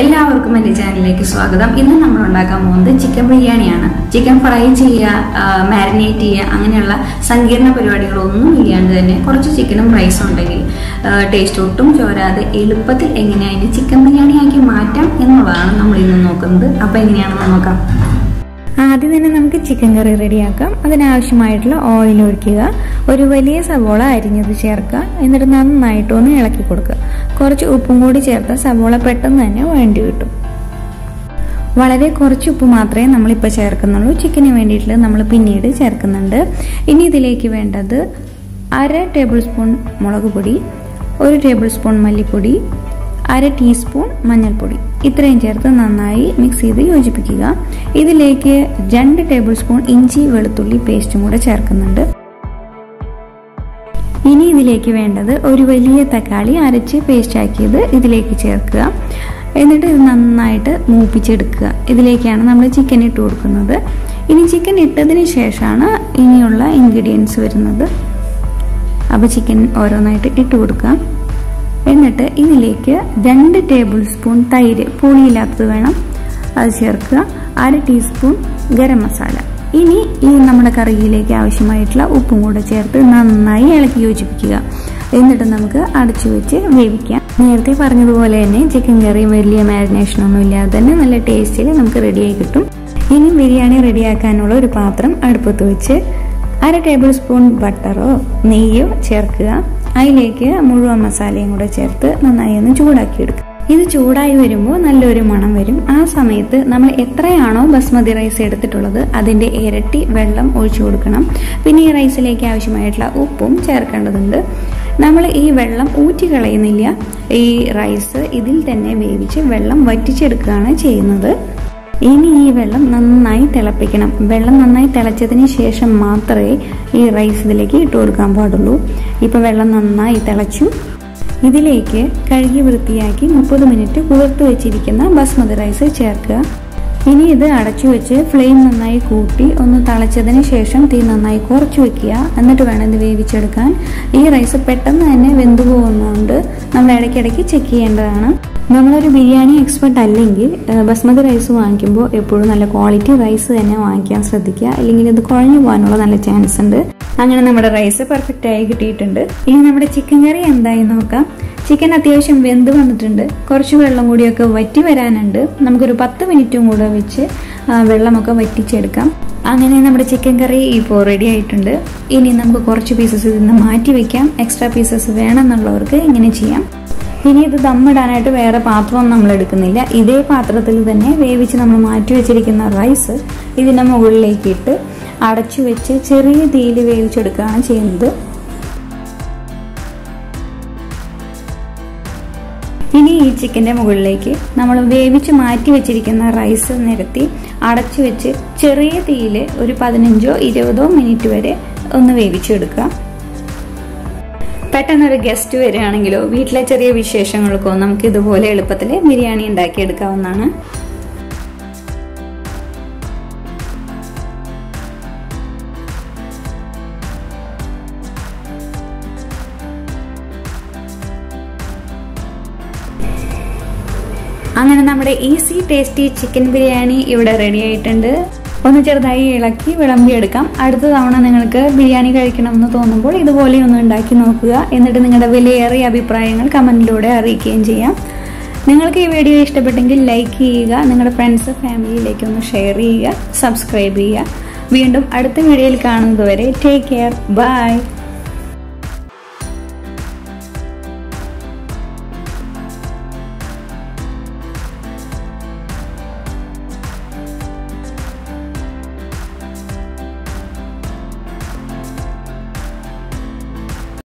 എല്ലാവർക്കും എന്റെ ചാനലിലേക്ക് സ്വാഗതം. ഇന്ന് നമ്മൾ ഉണ്ടാക്കാൻ പോകുന്നത് ചിക്കൻ ബിരിയാണിയാണ്. ചിക്കൻ ഫ്രൈ ചെയ്യുക മാരിനേറ്റ് ചെയ്യുക അങ്ങനെയുള്ള സങ്കീർണ പരിപാടികളൊന്നും ഇല്ലാണ്ട് തന്നെ കുറച്ച് ചിക്കനും റൈസും ഉണ്ടെങ്കിൽ ടേസ്റ്റ് ഒട്ടും ചോരാതെ എളുപ്പത്തിൽ എങ്ങനെ അതിന് ചിക്കൻ ബിരിയാണിയാക്കി മാറ്റാം എന്നുള്ളതാണ് നമ്മൾ ഇന്ന് നോക്കുന്നത്. അപ്പോൾ എങ്ങനെയാണെന്ന് നോക്കാം. ആദ്യം തന്നെ നമുക്ക് ചിക്കൻ കറി റെഡിയാക്കാം. അതിനാവശ്യമായിട്ടുള്ള ഓയിൽ ഒഴിക്കുക. ഒരു വലിയ സവോള അരിഞ്ഞത് ചേർക്കുക. എന്നിട്ട് നന്നായിട്ടൊന്ന് ഇളക്കി കൊടുക്കുക. കുറച്ച് ഉപ്പും കൂടി ചേർത്ത് സവോള പെട്ടെന്ന് തന്നെ വേണ്ടി കിട്ടും. വളരെ കുറച്ച് ഉപ്പ് മാത്രമേ നമ്മളിപ്പോൾ ചേർക്കുന്നുള്ളൂ. ചിക്കന് വേണ്ടിയിട്ട് നമ്മൾ പിന്നീട് ചേർക്കുന്നുണ്ട്. ഇനി ഇതിലേക്ക് വേണ്ടത് അര ടേബിൾ സ്പൂൺ മുളക് പൊടി ഒരു ടേബിൾ സ്പൂൺ മല്ലിപ്പൊടി അര ടീസ്പൂൺ മഞ്ഞൾപ്പൊടി. ഇത്രയും ചേർത്ത് നന്നായി മിക്സ് ചെയ്ത് യോജിപ്പിക്കുക. ഇതിലേക്ക് രണ്ട് ടേബിൾ സ്പൂൺ ഇഞ്ചി വെളുത്തുള്ളി പേസ്റ്റും കൂടെ ചേർക്കുന്നുണ്ട്. ഇനി ഇതിലേക്ക് വേണ്ടത് ഒരു വലിയ തക്കാളി അരച്ച് പേസ്റ്റ് ആക്കിയത് ഇതിലേക്ക് ചേർക്കുക. എന്നിട്ട് ഇത് നന്നായിട്ട് മൂപ്പിച്ചെടുക്കുക. ഇതിലേക്കാണ് നമ്മൾ ചിക്കൻ ഇട്ട് കൊടുക്കുന്നത്. ഇനി ചിക്കൻ ഇട്ടതിന് ശേഷമാണ് ഇനിയുള്ള ഇൻഗ്രീഡിയൻസ് വരുന്നത്. അപ്പോൾ ചിക്കൻ ഓരോന്നായിട്ട് ഇട്ട് കൊടുക്കാം. എന്നിട്ട് ഇതിലേക്ക് രണ്ട് ടേബിൾ സ്പൂൺ തൈര് പുളിയില്ലാത്തത് വേണം. അത് ചേർക്കുക. അര ടീസ്പൂൺ ഗരം മസാല. ഇനി ഈ നമ്മുടെ കറിയിലേക്ക് ആവശ്യമായിട്ടുള്ള ഉപ്പും കൂടെ ചേർത്ത് നന്നായി ഇളക്കി യോജിപ്പിക്കുക. എന്നിട്ട് നമുക്ക് അടച്ചു വെച്ച് വേവിക്കാം. നേരത്തെ പറഞ്ഞതുപോലെ തന്നെ ചിക്കൻ കറി വലിയ മാരിനേഷനൊന്നും ഇല്ലാതെ തന്നെ നല്ല ടേസ്റ്റിൽ നമുക്ക് റെഡിയായി കിട്ടും. ഇനി ബിരിയാണി റെഡിയാക്കാനുള്ള ഒരു പാത്രം അടുപ്പത്ത് വെച്ച് അര ടേബിൾ സ്പൂൺ ബട്ടറോ നെയ്യോ ചേർക്കുക. അതിലേക്ക് മുഴുവൻ മസാലയും കൂടെ ചേർത്ത് നന്നായി ഒന്ന് ചൂടാക്കി ചൂടാക്കിയെടുക്കുക. ഇത് ചൂടായി വരുമ്പോൾ നല്ലൊരു മണം വരും. ആ സമയത്ത് നമ്മൾ എത്രയാണോ ബസ്മതി റൈസ് എടുത്തിട്ടുള്ളത് അതിന്റെ ഇരട്ടി വെള്ളം ഒഴിച്ചു കൊടുക്കണം. പിന്നെ ഈ റൈസിലേക്ക് ആവശ്യമായിട്ടുള്ള ഉപ്പും ചേർക്കേണ്ടതുണ്ട്. നമ്മൾ ഈ വെള്ളം ഊറ്റി കളയുന്നില്ല. ഈ റൈസ് ഇതിൽ തന്നെ വേവിച്ച് വെള്ളം വറ്റിച്ചെടുക്കുകയാണ് ചെയ്യുന്നത്. ഇനി ഈ വെള്ളം നന്നായി തിളപ്പിക്കണം. വെള്ളം നന്നായി തിളച്ചതിന് ശേഷം മാത്രമേ ഈ റൈസ് ഇതിലേക്ക് ഇട്ട് കൊടുക്കാൻ പാടുള്ളൂ. ഇപ്പം വെള്ളം നന്നായി തിളച്ചു. ഇതിലേക്ക് കഴുകി വൃത്തിയാക്കി മുപ്പത് മിനിറ്റ് കുതിർത്ത് വെച്ചിരിക്കുന്ന ബസ്മതി റൈസ് ചേർക്കുക. ഇനി ഇത് അടച്ചു വെച്ച് ഫ്ലെയിം നന്നായി കൂട്ടി ഒന്ന് തളച്ചതിന് ശേഷം തീ നന്നായി കുറച്ച് വെക്കുക. എന്നിട്ട് വേണം ഇത് വേവിച്ചെടുക്കാൻ. ഈ റൈസ് പെട്ടെന്ന് തന്നെ വെന്തു പോകുന്നതുകൊണ്ട് നമ്മൾ ഇടയ്ക്കിടയ്ക്ക് ചെക്ക് ചെയ്യേണ്ടതാണ്. നമ്മളൊരു ബിരിയാണി എക്സ്പെർട്ട് അല്ലെങ്കിൽ ബസ്മതി റൈസ് വാങ്ങിക്കുമ്പോൾ എപ്പോഴും നല്ല ക്വാളിറ്റി റൈസ് തന്നെ വാങ്ങിക്കാൻ ശ്രദ്ധിക്കുക. അല്ലെങ്കിൽ ഇത് കുഴഞ്ഞു പോകാനുള്ള നല്ല ചാൻസ് ഉണ്ട്. അങ്ങനെ നമ്മുടെ റൈസ് പെർഫെക്റ്റ് ആയി കിട്ടിയിട്ടുണ്ട്. ഇനി നമ്മുടെ ചിക്കൻ കറി എന്തായി നോക്കാം. ചിക്കൻ അത്യാവശ്യം വെന്ത് വന്നിട്ടുണ്ട്. കുറച്ച് വെള്ളം കൂടിയൊക്കെ വറ്റി വരാനുണ്ട്. നമുക്കൊരു പത്ത് മിനിറ്റും കൂടെ വെച്ച് വെള്ളമൊക്കെ വറ്റിച്ചെടുക്കാം. അങ്ങനെ നമ്മുടെ ചിക്കൻ കറി ഇപ്പോൾ റെഡി ആയിട്ടുണ്ട്. ഇനി നമുക്ക് കുറച്ച് പീസസ് ഇതിൽ നിന്ന് മാറ്റി വെക്കാം. എക്സ്ട്രാ പീസസ് വേണമെന്നുള്ളവർക്ക് ഇങ്ങനെ ചെയ്യാം. ഇനി ഇത് ദമ്മിടാനായിട്ട് വേറെ പാത്രമൊന്നും നമ്മൾ എടുക്കുന്നില്ല. ഇതേ പാത്രത്തിൽ തന്നെ വേവിച്ച് നമ്മൾ മാറ്റി വെച്ചിരിക്കുന്ന റൈസ് ഇതിന്റെ മുകളിലേക്ക് ഇട്ട് അടച്ചു വെച്ച് ചെറിയ തീയിൽ വേവിച്ചെടുക്കുകയാണ് ചെയ്യുന്നത്. ഇനി ഈ ചിക്കന്റെ മുകളിലേക്ക് നമ്മൾ വേവിച്ച് മാറ്റി വെച്ചിരിക്കുന്ന റൈസ് നിരത്തി അടച്ചു വെച്ച് ചെറിയ തീയിൽ ഒരു പതിനഞ്ചോ ഇരുപതോ മിനിറ്റ് വരെ ഒന്ന് വേവിച്ചെടുക്കുക. പെട്ടെന്നൊരു ഗസ്റ്റ് വരികയാണെങ്കിലോ വീട്ടിലെ ചെറിയ വിശേഷങ്ങൾക്കോ നമുക്ക് ഇതുപോലെ എളുപ്പത്തിൽ ബിരിയാണി ഉണ്ടാക്കിയെടുക്കാവുന്നതാണ്. അങ്ങനെ നമ്മുടെ ഈസി ടേസ്റ്റി ചിക്കൻ ബിരിയാണി ഇവിടെ റെഡി ആയിട്ടുണ്ട്. ഒന്ന് ചെറുതായി ഇളക്കി വിളമ്പിയെടുക്കാം. അടുത്ത തവണ നിങ്ങൾക്ക് ബിരിയാണി കഴിക്കണമെന്ന് തോന്നുമ്പോൾ ഇതുപോലെ ഒന്ന് ഉണ്ടാക്കി നോക്കുക. എന്നിട്ട് നിങ്ങളുടെ വിലയേറിയ അഭിപ്രായങ്ങൾ കമന്റിലൂടെ അറിയിക്കുകയും ചെയ്യാം. നിങ്ങൾക്ക് ഈ വീഡിയോ ഇഷ്ടപ്പെട്ടെങ്കിൽ ലൈക്ക് ചെയ്യുക. നിങ്ങളുടെ ഫ്രണ്ട്സ് ഫാമിലിയിലേക്ക് ഒന്ന് ഷെയർ ചെയ്യുക. സബ്സ്ക്രൈബ് ചെയ്യുക. വീണ്ടും അടുത്ത വീഡിയോയിൽ കാണുന്നതുവരെ ടേക്ക് കെയർ ബൈ